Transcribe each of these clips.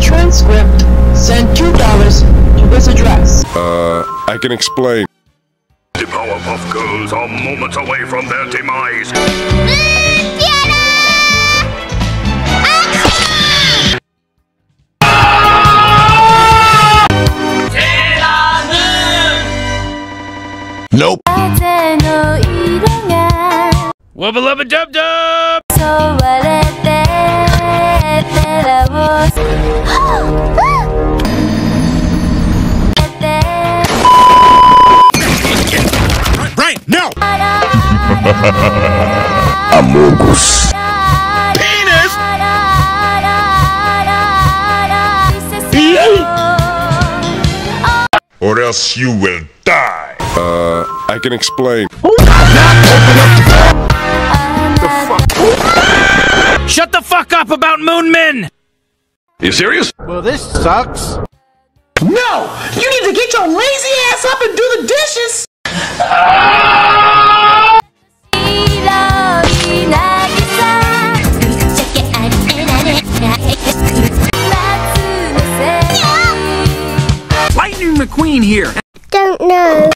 transcript, send $2 to this address. Uh, I can explain. The Powerpuff Girls are moments away from their demise. Nope. Wubba lubba dub dub! So Amogus. Or else you will die. Uh, I can explain. Shut the fuck up about Moon Men! You serious? Well, this sucks. No! You need to get your lazy ass up and McQueen here. Don't know.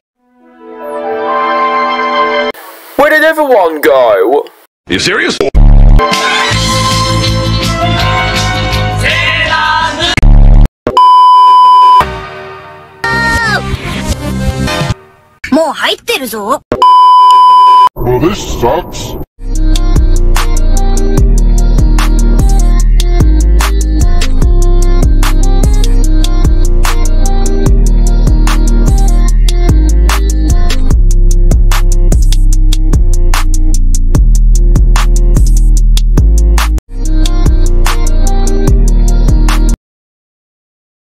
Where did everyone go? Are you serious? Well, this sucks.